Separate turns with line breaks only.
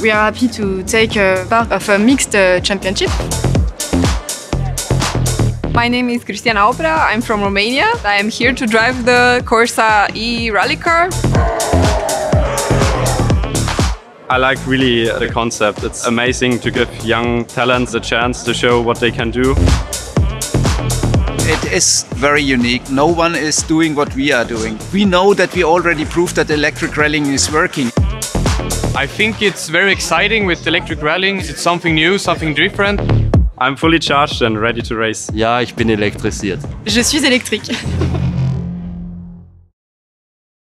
We are happy to take uh, part of a mixed uh, championship.
My name is Cristiana Oprea. I'm from Romania. I am here to drive the Corsa E rally car.
I like really the concept. It's amazing to give young talents a chance to show what they can do.
It is very unique. No one is doing what we are doing. We know that we already proved that electric rallying is working.
I think it's very exciting with electric rallying. It's something new, something different.
I'm fully charged and ready to race.
Ja, ich bin elektrisiert.
Je suis électrique.